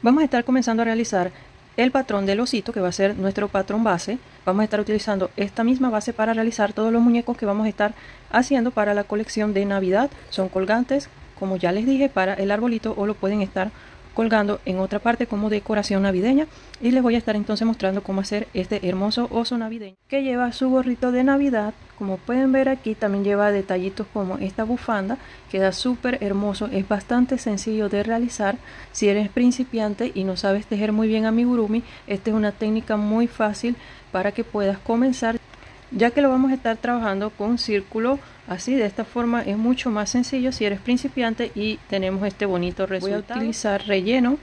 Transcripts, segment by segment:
Vamos a estar comenzando a realizar el patrón del osito que va a ser nuestro patrón base. Vamos a estar utilizando esta misma base para realizar todos los muñecos que vamos a estar haciendo para la colección de Navidad. Son colgantes, como ya les dije, para el arbolito o lo pueden estar colgando en otra parte como decoración navideña y les voy a estar entonces mostrando cómo hacer este hermoso oso navideño que lleva su gorrito de navidad como pueden ver aquí también lleva detallitos como esta bufanda queda súper hermoso es bastante sencillo de realizar si eres principiante y no sabes tejer muy bien amigurumi esta es una técnica muy fácil para que puedas comenzar ya que lo vamos a estar trabajando con círculo Así de esta forma es mucho más sencillo si eres principiante y tenemos este bonito resultado. Voy a utilizar relleno.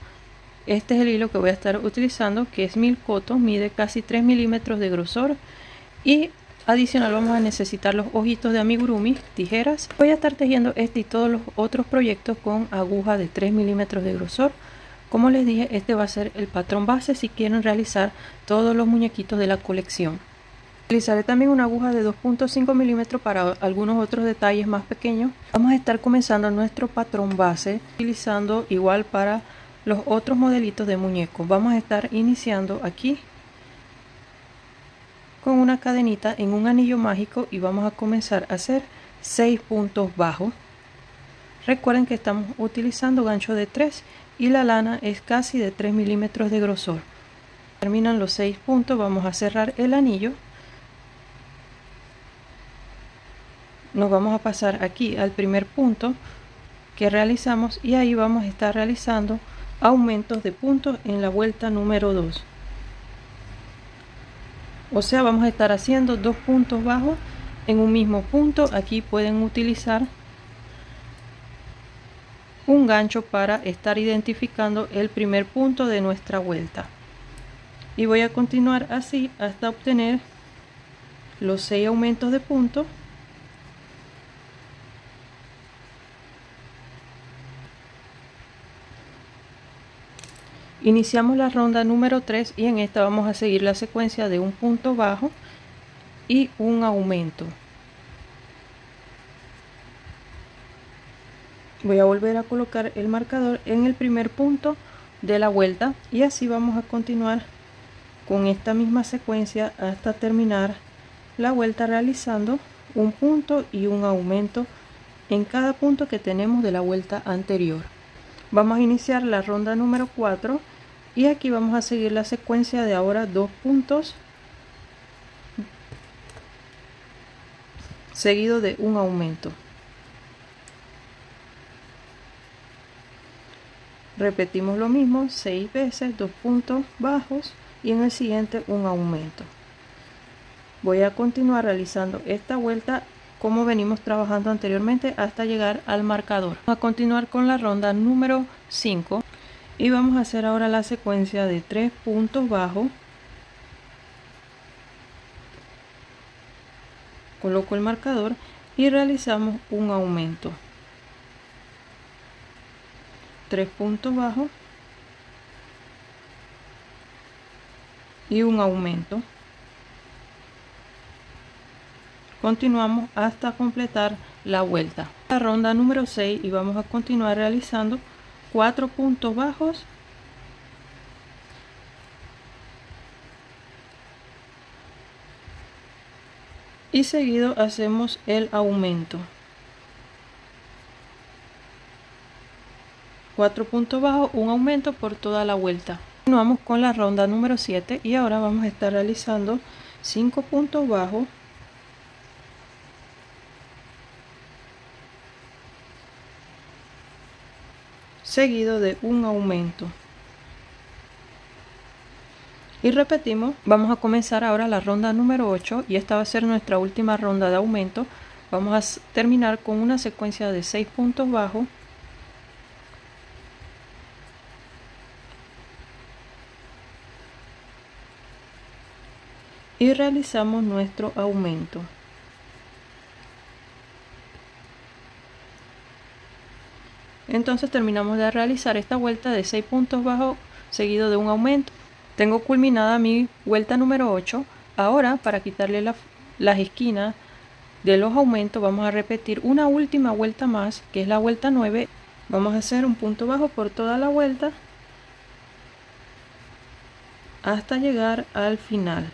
Este es el hilo que voy a estar utilizando que es mil cotos, mide casi 3 milímetros de grosor y adicional vamos a necesitar los ojitos de amigurumi, tijeras. Voy a estar tejiendo este y todos los otros proyectos con aguja de 3 milímetros de grosor. Como les dije, este va a ser el patrón base si quieren realizar todos los muñequitos de la colección. Utilizaré también una aguja de 2.5 milímetros para algunos otros detalles más pequeños. Vamos a estar comenzando nuestro patrón base utilizando igual para los otros modelitos de muñecos. Vamos a estar iniciando aquí con una cadenita en un anillo mágico y vamos a comenzar a hacer 6 puntos bajos. Recuerden que estamos utilizando gancho de 3 y la lana es casi de 3 milímetros de grosor. Terminan los 6 puntos, vamos a cerrar el anillo nos vamos a pasar aquí al primer punto que realizamos y ahí vamos a estar realizando aumentos de puntos en la vuelta número 2 o sea vamos a estar haciendo dos puntos bajos en un mismo punto. Aquí pueden utilizar un gancho para estar identificando el primer punto de nuestra vuelta. Y voy a continuar así hasta obtener los seis aumentos de puntos Iniciamos la ronda número 3 y en esta vamos a seguir la secuencia de un punto bajo y un aumento. Voy a volver a colocar el marcador en el primer punto de la vuelta y así vamos a continuar con esta misma secuencia hasta terminar la vuelta realizando un punto y un aumento en cada punto que tenemos de la vuelta anterior. Vamos a iniciar la ronda número 4 y aquí vamos a seguir la secuencia de ahora dos puntos. Seguido de un aumento. Repetimos lo mismo seis veces dos puntos bajos y en el siguiente un aumento. Voy a continuar realizando esta vuelta como venimos trabajando anteriormente hasta llegar al marcador. A continuar con la ronda número 5 y vamos a hacer ahora la secuencia de tres puntos bajos coloco el marcador y realizamos un aumento. Tres puntos bajos y un aumento. Continuamos hasta completar la vuelta. La ronda número 6 y vamos a continuar realizando cuatro puntos bajos. Y seguido hacemos el aumento. Cuatro puntos bajos un aumento por toda la vuelta. Continuamos con la ronda número 7 y ahora vamos a estar realizando 5 puntos bajos seguido de un aumento. Y repetimos vamos a comenzar ahora la ronda número 8 y esta va a ser nuestra última ronda de aumento. Vamos a terminar con una secuencia de 6 puntos bajos y realizamos nuestro aumento entonces terminamos de realizar esta vuelta de 6 puntos bajos seguido de un aumento. Tengo culminada mi vuelta número 8 ahora para quitarle las esquinas de los aumentos vamos a repetir una última vuelta más que es la vuelta 9 vamos a hacer un punto bajo por toda la vuelta hasta llegar al final.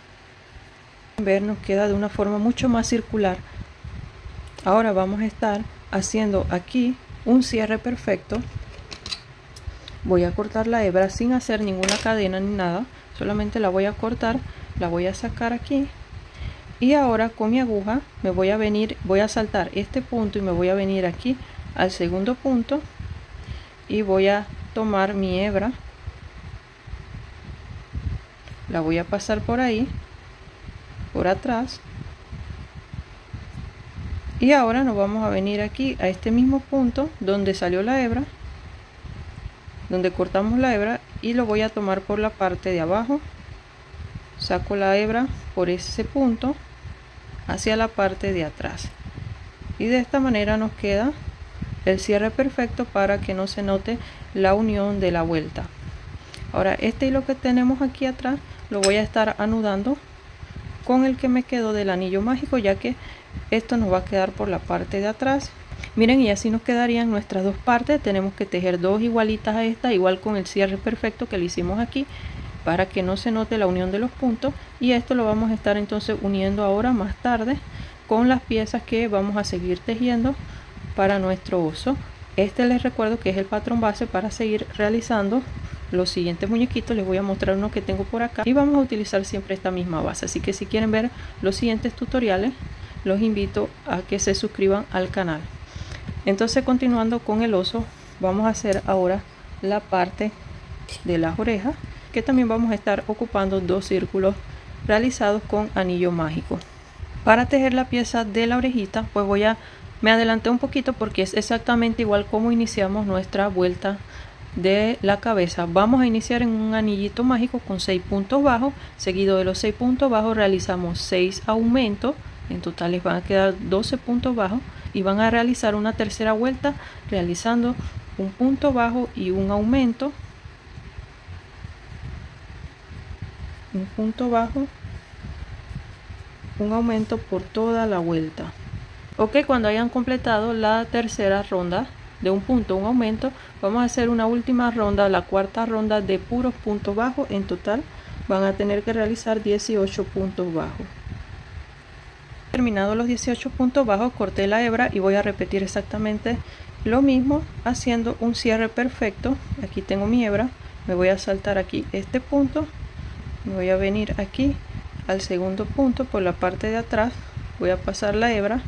Ver nos queda de una forma mucho más circular. Ahora vamos a estar haciendo aquí un cierre perfecto. Voy a cortar la hebra sin hacer ninguna cadena ni nada. Solamente la voy a cortar la voy a sacar aquí. Y ahora con mi aguja me voy a venir voy a saltar este punto y me voy a venir aquí al segundo punto. Y voy a tomar mi hebra. La voy a pasar por ahí por atrás y ahora nos vamos a venir aquí a este mismo punto donde salió la hebra donde cortamos la hebra y lo voy a tomar por la parte de abajo. Saco la hebra por ese punto hacia la parte de atrás. Y de esta manera nos queda el cierre perfecto para que no se note la unión de la vuelta. Ahora este hilo que tenemos aquí atrás lo voy a estar anudando con el que me quedó del anillo mágico ya que esto nos va a quedar por la parte de atrás. Miren y así nos quedarían nuestras dos partes. Tenemos que tejer dos igualitas a esta igual con el cierre perfecto que le hicimos aquí para que no se note la unión de los puntos. Y esto lo vamos a estar entonces uniendo ahora más tarde con las piezas que vamos a seguir tejiendo para nuestro oso este les recuerdo que es el patrón base para seguir realizando los siguientes muñequitos les voy a mostrar uno que tengo por acá y vamos a utilizar siempre esta misma base. Así que si quieren ver los siguientes tutoriales los invito a que se suscriban al canal. Entonces continuando con el oso vamos a hacer ahora la parte de las orejas que también vamos a estar ocupando dos círculos realizados con anillo mágico. Para tejer la pieza de la orejita pues voy a me adelanté un poquito porque es exactamente igual como iniciamos nuestra vuelta de la cabeza. Vamos a iniciar en un anillito mágico con 6 puntos bajos. Seguido de los 6 puntos bajos realizamos 6 aumentos. En total les van a quedar 12 puntos bajos y van a realizar una tercera vuelta realizando un punto bajo y un aumento. Un punto bajo un aumento por toda la vuelta. Ok cuando hayan completado la tercera ronda de un punto un aumento vamos a hacer una última ronda la cuarta ronda de puros puntos bajos. En total van a tener que realizar 18 puntos bajos. Terminado los 18 puntos bajos corté la hebra y voy a repetir exactamente lo mismo haciendo un cierre perfecto. Aquí tengo mi hebra me voy a saltar aquí este punto me voy a venir aquí al segundo punto por la parte de atrás voy a pasar la hebra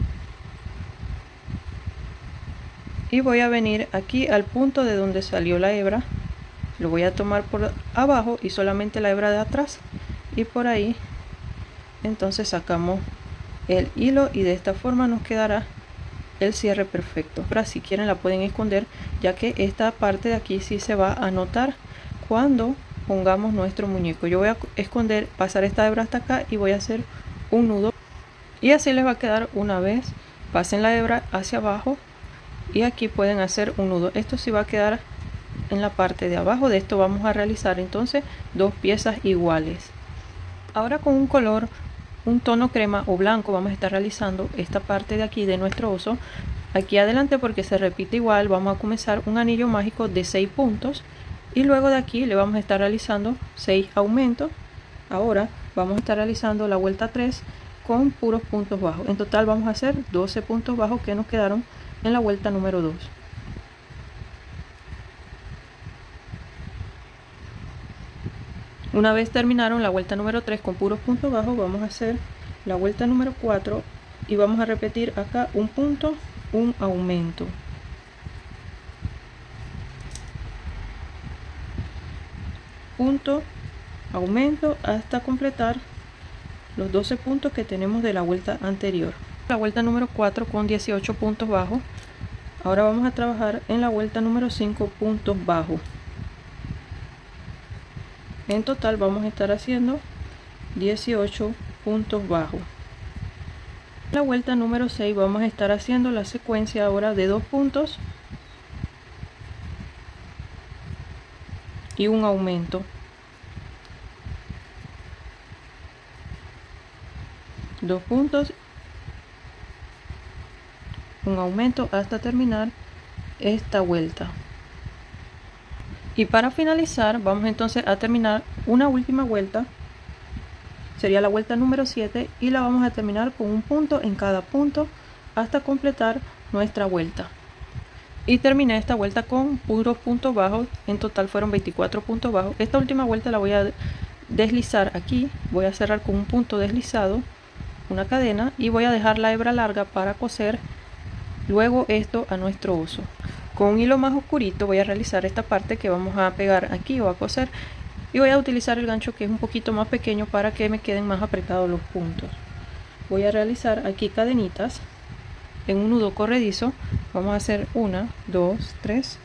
y voy a venir aquí al punto de donde salió la hebra. Lo voy a tomar por abajo y solamente la hebra de atrás. Y por ahí entonces sacamos el hilo y de esta forma nos quedará el cierre perfecto. Ahora si quieren la pueden esconder ya que esta parte de aquí sí se va a notar cuando pongamos nuestro muñeco. Yo voy a esconder pasar esta hebra hasta acá y voy a hacer un nudo. Y así les va a quedar una vez pasen la hebra hacia abajo y aquí pueden hacer un nudo. Esto sí va a quedar en la parte de abajo de esto. Vamos a realizar entonces dos piezas iguales. Ahora con un color un tono crema o blanco vamos a estar realizando esta parte de aquí de nuestro oso aquí adelante porque se repite igual vamos a comenzar un anillo mágico de 6 puntos. Y luego de aquí le vamos a estar realizando 6 aumentos. Ahora vamos a estar realizando la vuelta 3 con puros puntos bajos. En total vamos a hacer 12 puntos bajos que nos quedaron en la vuelta número 2 Una vez terminaron la vuelta número 3 con puros puntos bajos, vamos a hacer la vuelta número 4 y vamos a repetir acá un punto, un aumento. Punto, aumento hasta completar los 12 puntos que tenemos de la vuelta anterior. La vuelta número 4 con 18 puntos bajos. Ahora vamos a trabajar en la vuelta número 5 puntos bajos en total vamos a estar haciendo 18 puntos bajos la vuelta número 6 vamos a estar haciendo la secuencia ahora de dos puntos y un aumento. Dos puntos un aumento hasta terminar esta vuelta. Y para finalizar vamos entonces a terminar una última vuelta. Sería la vuelta número 7 y la vamos a terminar con un punto en cada punto hasta completar nuestra vuelta. Y terminé esta vuelta con puros puntos bajos. En total fueron 24 puntos bajos. Esta última vuelta la voy a deslizar aquí. Voy a cerrar con un punto deslizado una cadena y voy a dejar la hebra larga para coser luego esto a nuestro uso. Con un hilo más oscurito voy a realizar esta parte que vamos a pegar aquí o a coser y voy a utilizar el gancho que es un poquito más pequeño para que me queden más apretados los puntos. Voy a realizar aquí cadenitas en un nudo corredizo. Vamos a hacer una, dos, tres,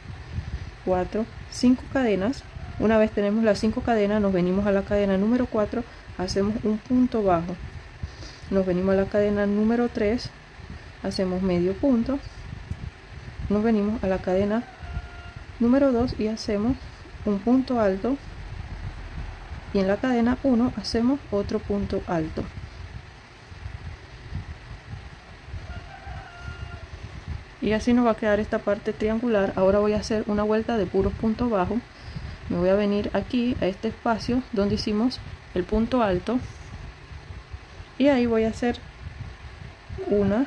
cuatro, cinco cadenas. Una vez tenemos las cinco cadenas nos venimos a la cadena número 4 hacemos un punto bajo. Nos venimos a la cadena número 3 hacemos medio punto. Nos venimos a la cadena número 2 y hacemos un punto alto. Y en la cadena 1 hacemos otro punto alto. Y así nos va a quedar esta parte triangular. Ahora voy a hacer una vuelta de puros puntos bajos. Me voy a venir aquí a este espacio donde hicimos el punto alto. Y ahí voy a hacer una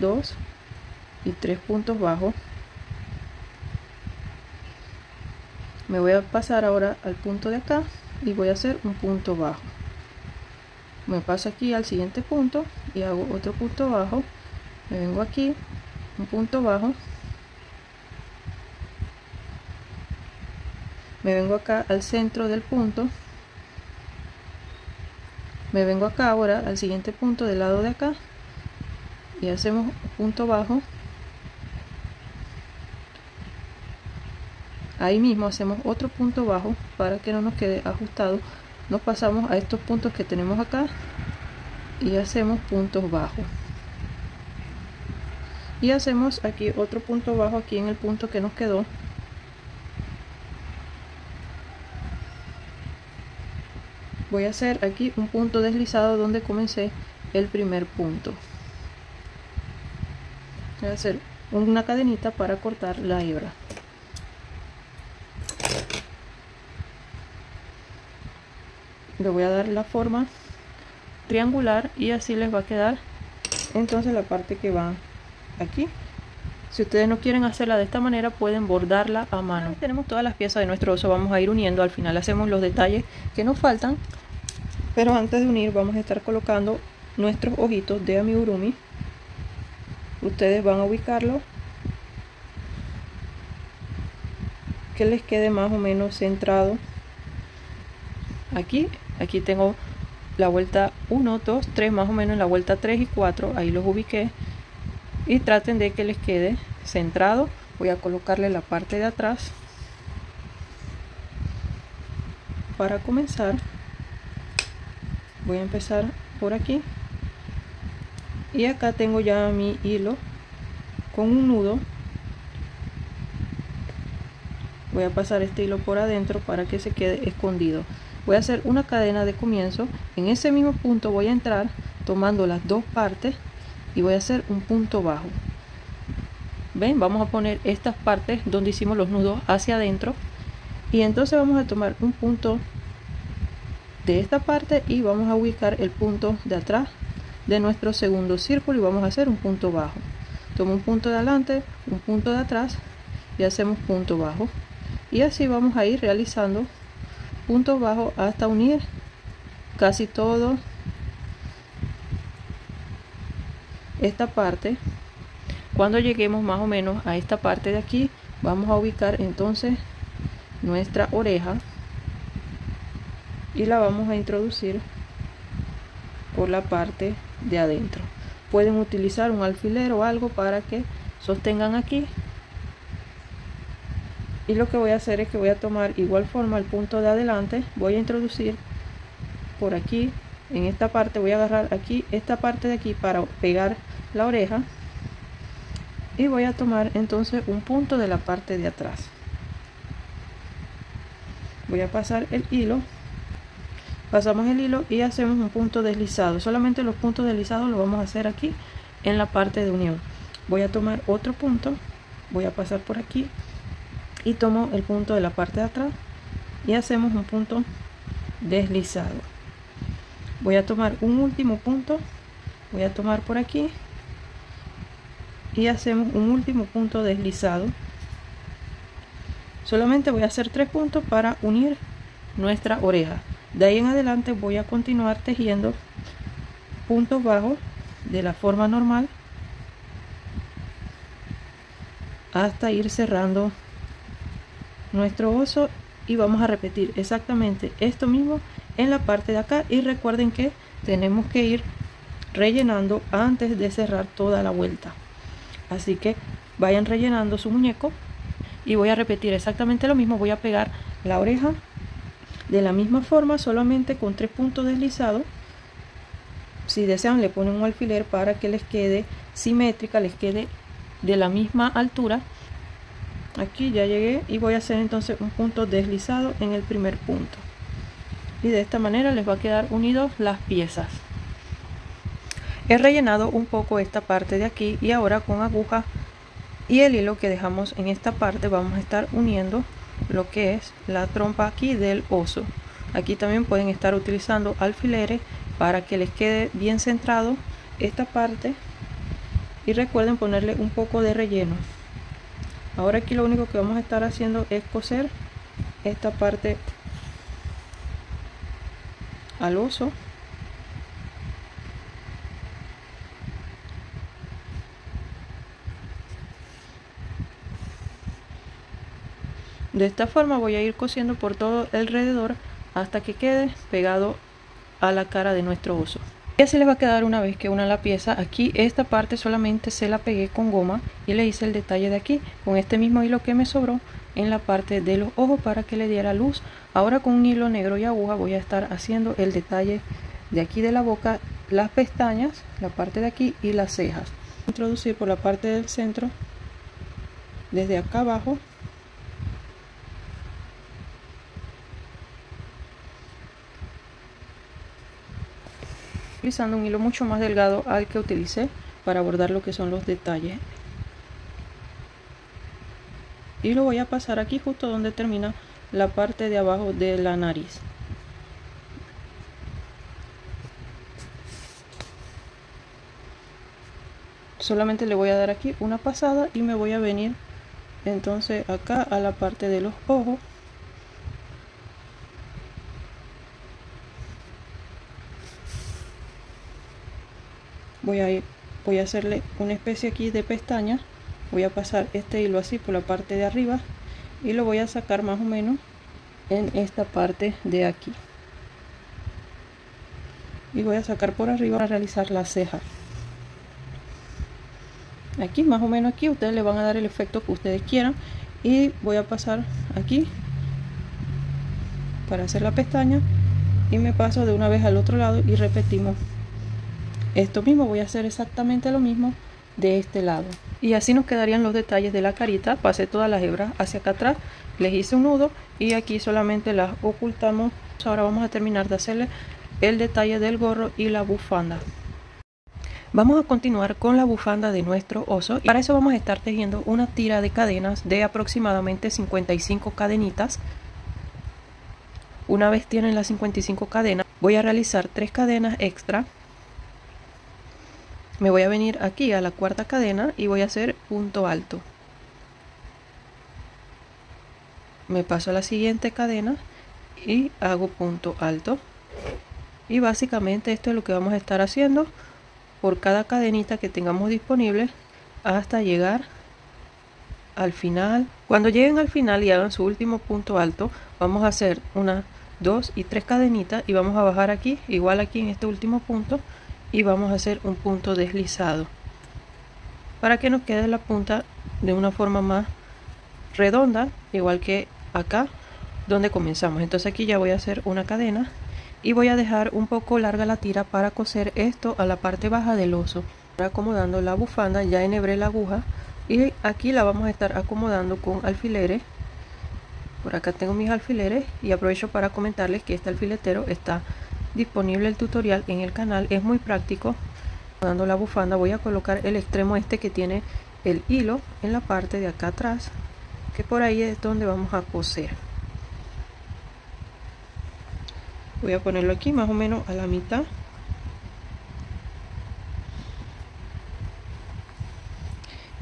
dos y tres puntos bajos me voy a pasar ahora al punto de acá y voy a hacer un punto bajo. Me paso aquí al siguiente punto y hago otro punto bajo. Me vengo aquí un punto bajo. Me vengo acá al centro del punto. Me vengo acá ahora al siguiente punto del lado de acá y hacemos un punto bajo. Ahí mismo hacemos otro punto bajo para que no nos quede ajustado. Nos pasamos a estos puntos que tenemos acá y hacemos puntos bajos. Y hacemos aquí otro punto bajo aquí en el punto que nos quedó. Voy a hacer aquí un punto deslizado donde comencé el primer punto voy a hacer una cadenita para cortar la hebra. Le voy a dar la forma triangular y así les va a quedar. Entonces la parte que va aquí. Si ustedes no quieren hacerla de esta manera pueden bordarla a mano. Tenemos todas las piezas de nuestro oso. Vamos a ir uniendo. Al final hacemos los detalles que nos faltan. Pero antes de unir vamos a estar colocando nuestros ojitos de amigurumi ustedes van a ubicarlo que les quede más o menos centrado aquí. Aquí tengo la vuelta 1 2 3 más o menos en la vuelta 3 y 4 ahí los ubiqué. Y traten de que les quede centrado. Voy a colocarle la parte de atrás para comenzar. Voy a empezar por aquí y acá tengo ya mi hilo con un nudo. Voy a pasar este hilo por adentro para que se quede escondido. Voy a hacer una cadena de comienzo. En ese mismo punto voy a entrar tomando las dos partes y voy a hacer un punto bajo. Ven vamos a poner estas partes donde hicimos los nudos hacia adentro. Y entonces vamos a tomar un punto de esta parte y vamos a ubicar el punto de atrás de nuestro segundo círculo y vamos a hacer un punto bajo. Tomo un punto de adelante un punto de atrás y hacemos punto bajo. Y así vamos a ir realizando puntos bajos hasta unir casi todo esta parte. Cuando lleguemos más o menos a esta parte de aquí vamos a ubicar entonces nuestra oreja y la vamos a introducir por la parte de adentro. Pueden utilizar un alfiler o algo para que sostengan aquí. Y lo que voy a hacer es que voy a tomar igual forma el punto de adelante. Voy a introducir por aquí en esta parte voy a agarrar aquí esta parte de aquí para pegar la oreja. Y voy a tomar entonces un punto de la parte de atrás. Voy a pasar el hilo pasamos el hilo y hacemos un punto deslizado. Solamente los puntos deslizados los vamos a hacer aquí en la parte de unión. Voy a tomar otro punto voy a pasar por aquí y tomo el punto de la parte de atrás y hacemos un punto deslizado. Voy a tomar un último punto voy a tomar por aquí y hacemos un último punto deslizado. Solamente voy a hacer tres puntos para unir nuestra oreja de ahí en adelante voy a continuar tejiendo puntos bajos de la forma normal hasta ir cerrando nuestro oso y vamos a repetir exactamente esto mismo en la parte de acá. Y recuerden que tenemos que ir rellenando antes de cerrar toda la vuelta. Así que vayan rellenando su muñeco y voy a repetir exactamente lo mismo. Voy a pegar la oreja de la misma forma solamente con tres puntos deslizados si desean le ponen un alfiler para que les quede simétrica les quede de la misma altura. Aquí ya llegué y voy a hacer entonces un punto deslizado en el primer punto. Y de esta manera les va a quedar unidos las piezas. He rellenado un poco esta parte de aquí y ahora con aguja y el hilo que dejamos en esta parte vamos a estar uniendo lo que es la trompa aquí del oso. Aquí también pueden estar utilizando alfileres para que les quede bien centrado esta parte. Y recuerden ponerle un poco de relleno. Ahora aquí lo único que vamos a estar haciendo es coser esta parte al oso de esta forma voy a ir cosiendo por todo alrededor hasta que quede pegado a la cara de nuestro oso y así les va a quedar una vez que una la pieza. Aquí esta parte solamente se la pegué con goma y le hice el detalle de aquí con este mismo hilo que me sobró en la parte de los ojos para que le diera luz. Ahora con un hilo negro y aguja voy a estar haciendo el detalle de aquí de la boca las pestañas la parte de aquí y las cejas. Introducir por la parte del centro desde acá abajo utilizando un hilo mucho más delgado al que utilicé para bordar lo que son los detalles. Y lo voy a pasar aquí justo donde termina la parte de abajo de la nariz. Solamente le voy a dar aquí una pasada y me voy a venir entonces acá a la parte de los ojos voy a ir voy a hacerle una especie aquí de pestaña. Voy a pasar este hilo así por la parte de arriba y lo voy a sacar más o menos en esta parte de aquí. Y voy a sacar por arriba para realizar la ceja. Aquí más o menos aquí ustedes le van a dar el efecto que ustedes quieran. Y voy a pasar aquí para hacer la pestaña y me paso de una vez al otro lado y repetimos esto mismo voy a hacer exactamente lo mismo de este lado. Y así nos quedarían los detalles de la carita. Pasé todas las hebras hacia acá atrás les hice un nudo y aquí solamente las ocultamos. Ahora vamos a terminar de hacerle el detalle del gorro y la bufanda. Vamos a continuar con la bufanda de nuestro oso y para eso vamos a estar tejiendo una tira de cadenas de aproximadamente 55 cadenitas. Una vez tienen las 55 cadenas, voy a realizar tres cadenas extra me voy a venir aquí a la cuarta cadena y voy a hacer punto alto. Me paso a la siguiente cadena y hago punto alto. Y básicamente esto es lo que vamos a estar haciendo por cada cadenita que tengamos disponible hasta llegar al final. Cuando lleguen al final y hagan su último punto alto vamos a hacer una dos y tres cadenitas y vamos a bajar aquí igual aquí en este último punto y vamos a hacer un punto deslizado. Para que nos quede la punta de una forma más redonda igual que acá donde comenzamos. Entonces aquí ya voy a hacer una cadena y voy a dejar un poco larga la tira para coser esto a la parte baja del oso. Acomodando la bufanda ya enhebré la aguja y aquí la vamos a estar acomodando con alfileres. Por acá tengo mis alfileres y aprovecho para comentarles que este alfiletero está disponible el tutorial en el canal es muy práctico. Dando la bufanda voy a colocar el extremo este que tiene el hilo en la parte de acá atrás que por ahí es donde vamos a coser. Voy a ponerlo aquí más o menos a la mitad.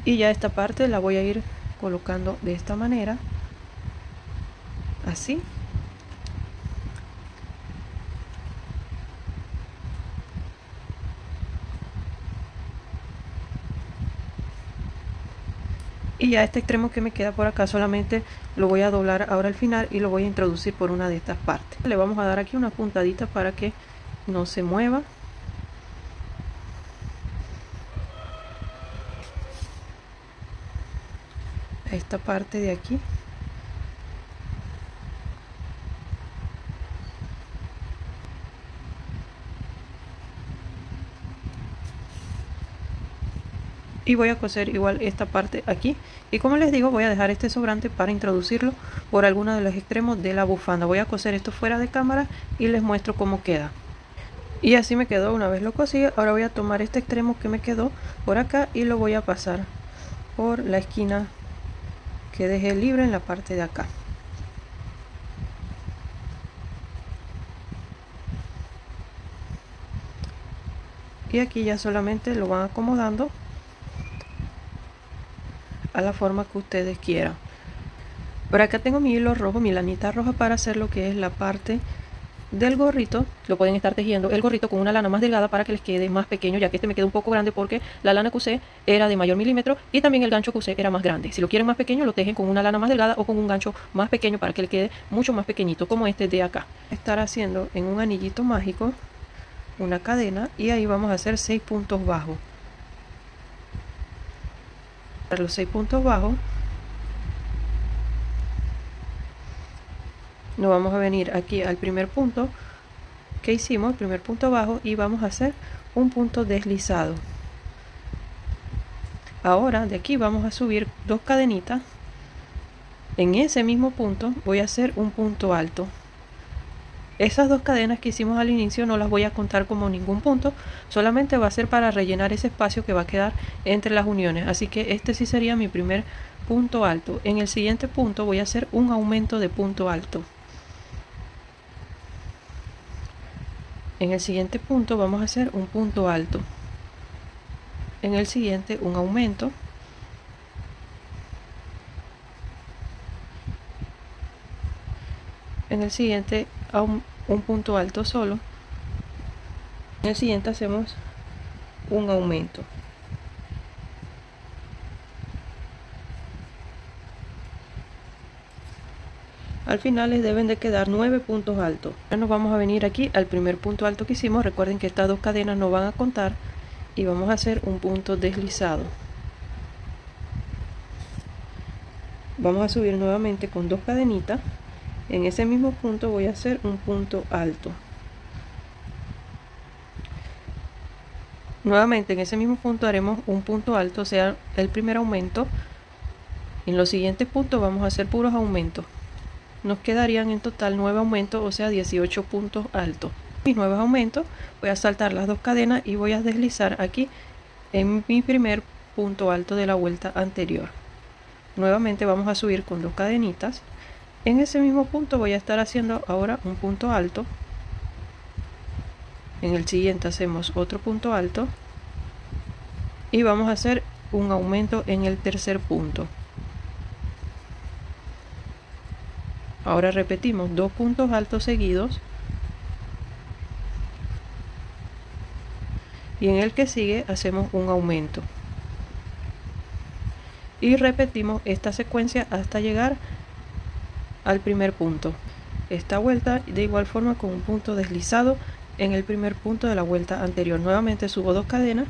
Y ya esta parte la voy a ir colocando de esta manera así y ya este extremo que me queda por acá solamente lo voy a doblar ahora al final y lo voy a introducir por una de estas partes. Le vamos a dar aquí una puntadita para que no se mueva. Esta parte de aquí y voy a coser igual esta parte aquí. Y como les digo voy a dejar este sobrante para introducirlo por alguno de los extremos de la bufanda. Voy a coser esto fuera de cámara y les muestro cómo queda. Y así me quedó una vez lo cosí. Ahora voy a tomar este extremo que me quedó por acá y lo voy a pasar por la esquina que dejé libre en la parte de acá. Y aquí ya solamente lo van acomodando a la forma que ustedes quieran. Por acá tengo mi hilo rojo mi lanita roja para hacer lo que es la parte del gorrito. Lo pueden estar tejiendo el gorrito con una lana más delgada para que les quede más pequeño ya que este me queda un poco grande porque la lana que usé era de mayor milímetro y también el gancho que usé era más grande. Si lo quieren más pequeño lo tejen con una lana más delgada o con un gancho más pequeño para que le quede mucho más pequeñito como este de acá. Estar haciendo en un anillito mágico una cadena y ahí vamos a hacer seis puntos bajos los seis puntos bajos nos vamos a venir aquí al primer punto. Que hicimos, el primer punto bajo y vamos a hacer un punto deslizado. Ahora de aquí vamos a subir dos cadenitas. En ese mismo punto voy a hacer un punto alto esas dos cadenas que hicimos al inicio no las voy a contar como ningún punto, solamente va a ser para rellenar ese espacio que va a quedar entre las uniones. Así que este sí sería mi primer punto alto. En el siguiente punto voy a hacer un aumento de punto alto. En el siguiente punto vamos a hacer un punto alto. En el siguiente un aumento. En el siguiente un, un punto alto solo en el siguiente hacemos un aumento. Al final les deben de quedar nueve puntos altos. Ahora nos vamos a venir aquí al primer punto alto que hicimos. Recuerden que estas dos cadenas no van a contar y vamos a hacer un punto deslizado. Vamos a subir nuevamente con dos cadenitas en ese mismo punto voy a hacer un punto alto. Nuevamente en ese mismo punto haremos un punto alto o sea el primer aumento. En los siguientes puntos vamos a hacer puros aumentos. Nos quedarían en total nueve aumentos o sea 18 puntos altos. Mis nuevos aumentos voy a saltar las dos cadenas y voy a deslizar aquí en mi primer punto alto de la vuelta anterior. Nuevamente vamos a subir con dos cadenitas en ese mismo punto voy a estar haciendo ahora un punto alto. En el siguiente hacemos otro punto alto. Y vamos a hacer un aumento en el tercer punto. Ahora repetimos dos puntos altos seguidos. Y en el que sigue hacemos un aumento. Y repetimos esta secuencia hasta llegar al primer punto. Esta vuelta de igual forma con un punto deslizado en el primer punto de la vuelta anterior. Nuevamente subo dos cadenas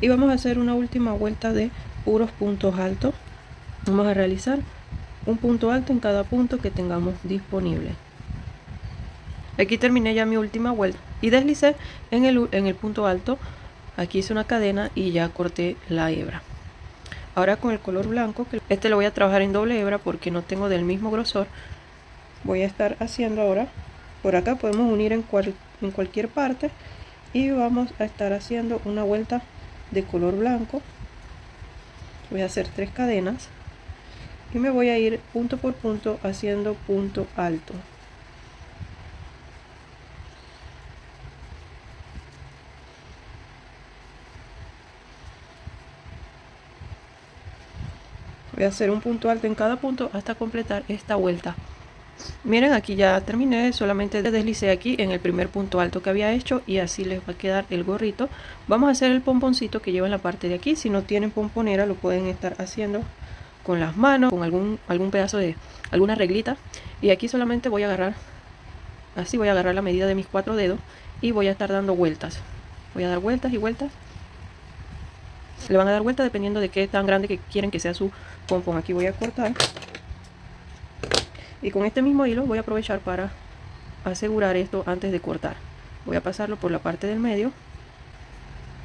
y vamos a hacer una última vuelta de puros puntos altos. Vamos a realizar un punto alto en cada punto que tengamos disponible. Aquí terminé ya mi última vuelta y deslicé en el, en el punto alto. Aquí hice una cadena y ya corté la hebra. Ahora con el color blanco, este lo voy a trabajar en doble hebra porque no tengo del mismo grosor, voy a estar haciendo ahora. Por acá podemos unir en, en cualquier parte y vamos a estar haciendo una vuelta de color blanco. Voy a hacer tres cadenas y me voy a ir punto por punto haciendo punto alto. Voy a hacer un punto alto en cada punto hasta completar esta vuelta miren aquí ya terminé solamente deslicé aquí en el primer punto alto que había hecho y así les va a quedar el gorrito. Vamos a hacer el pomponcito que lleva en la parte de aquí. Si no tienen pomponera lo pueden estar haciendo con las manos con algún algún pedazo de alguna reglita. Y aquí solamente voy a agarrar así voy a agarrar la medida de mis cuatro dedos y voy a estar dando vueltas. Voy a dar vueltas y vueltas. Le van a dar vueltas dependiendo de qué tan grande que quieren que sea su pompón. Aquí voy a cortar y con este mismo hilo voy a aprovechar para asegurar esto antes de cortar. Voy a pasarlo por la parte del medio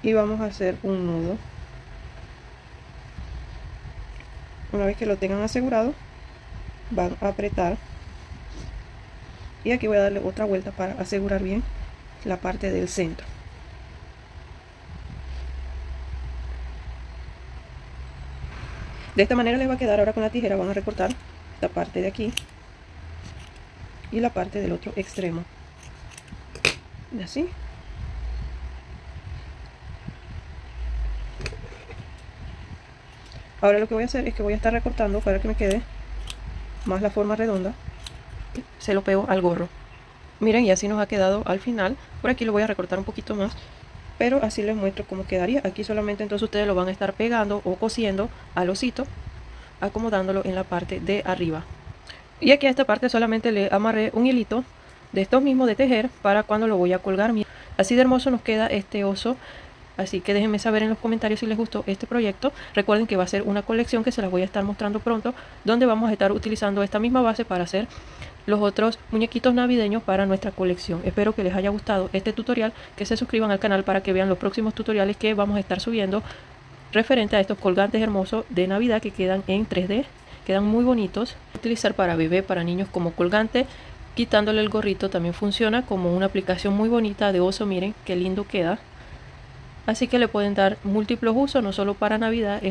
y vamos a hacer un nudo. Una vez que lo tengan asegurado van a apretar. Y aquí voy a darle otra vuelta para asegurar bien la parte del centro. De esta manera les va a quedar ahora con la tijera van a recortar esta parte de aquí y la parte del otro extremo. Así. Ahora lo que voy a hacer es que voy a estar recortando para que me quede más la forma redonda. Se lo pego al gorro. Miren y así nos ha quedado al final. Por aquí lo voy a recortar un poquito más pero así les muestro cómo quedaría. Aquí solamente entonces ustedes lo van a estar pegando o cosiendo al osito acomodándolo en la parte de arriba y aquí a esta parte solamente le amarré un hilito de estos mismos de tejer para cuando lo voy a colgar. Así de hermoso nos queda este oso. Así que déjenme saber en los comentarios si les gustó este proyecto. Recuerden que va a ser una colección que se las voy a estar mostrando pronto. Donde vamos a estar utilizando esta misma base para hacer los otros muñequitos navideños para nuestra colección. Espero que les haya gustado este tutorial. Que se suscriban al canal para que vean los próximos tutoriales que vamos a estar subiendo. Referente a estos colgantes hermosos de Navidad que quedan en 3D quedan muy bonitos. Utilizar para bebé para niños como colgante quitándole el gorrito también funciona como una aplicación muy bonita de oso miren qué lindo queda. Así que le pueden dar múltiples usos no solo para navidad